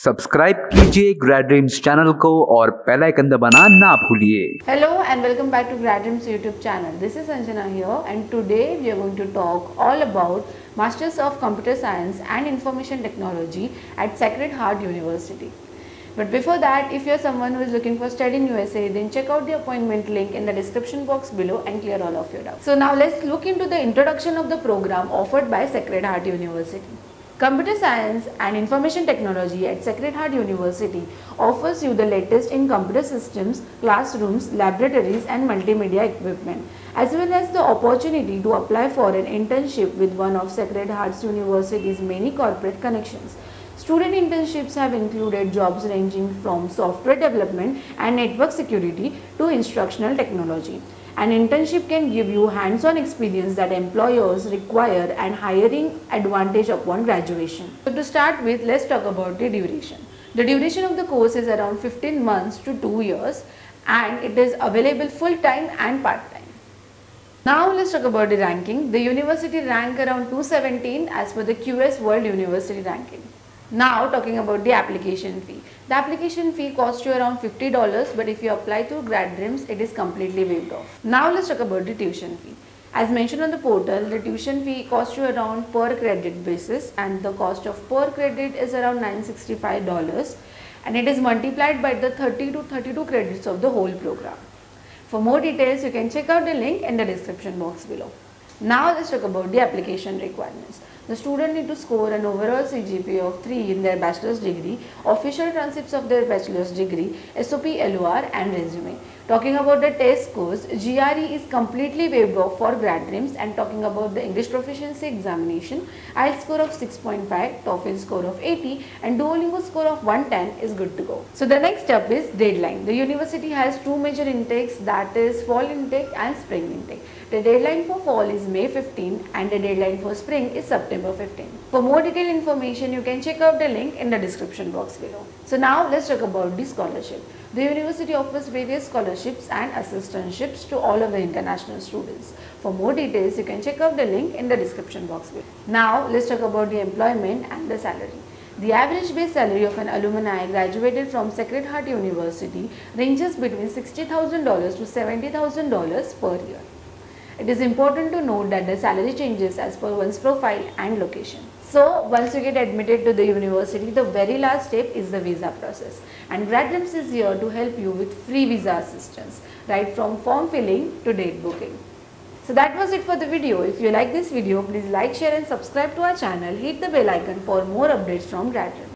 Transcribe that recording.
Subscribe कीजिए ग्रेड्रीम्स channel को और पहला आइकन दबाना ना भूलिए। Hello and welcome back to Gradreams YouTube channel this is Anjana here and today we are going to talk all about masters of computer science and information technology at Sacred Heart University but before that if you are someone is looking for study in U S check out the appointment link in the description box below and clear all of your doubt so now let's look into the introduction of the programme offered by Sacred Heart University Computer Science and Information Technology at Sacred Heart University offers you the latest in computer systems, classrooms, laboratories and multimedia equipment as well as the opportunity to apply for an internship with one of Sacred Heart's University's many corporate connections. Student internships have included jobs ranging from software development and network security to instructional technology. An internship can give you hands-on experience that employers require and hiring advantage upon graduation. So to start with, let's talk about the duration. The duration of the course is around 15 months to 2 years and it is available full-time and part-time. Now let's talk about the ranking. The university rank around 217 as per the QS World University ranking. Now talking about the application fee. The application fee costs you around $50 but if you apply through Grad Dreams it is completely waived off. Now let's talk about the tuition fee. As mentioned on the portal, the tuition fee costs you around per credit basis and the cost of per credit is around $965 and it is multiplied by the 30 to 32 credits of the whole program. For more details, you can check out the link in the description box below. Now let's talk about the application requirements. The student need to score an overall CGPA of 3 in their bachelor's degree, official transcripts of their bachelor's degree, SOP, LOR and resume. Talking about the test scores, GRE is completely waived off for grad dreams and talking about the English proficiency examination, IELTS score of 6.5, TOEFL score of 80 and Duolingo score of 110 is good to go. So the next step is deadline. The university has two major intakes that is fall intake and spring intake. The deadline for fall is May 15 and the deadline for spring is September 15. For more detailed information, you can check out the link in the description box below. So now let's talk about the scholarship. The university offers various scholarships and assistantships to all of the international students. For more details, you can check out the link in the description box below. Now let's talk about the employment and the salary. The average base salary of an alumni graduated from Sacred Heart University ranges between $60,000 to $70,000 per year. It is important to note that the salary changes as per one's profile and location. So, once you get admitted to the university, the very last step is the visa process. And Grad Dreams is here to help you with free visa assistance, right from form filling to date booking. So that was it for the video. If you like this video, please like, share and subscribe to our channel. Hit the bell icon for more updates from Grad Dreams.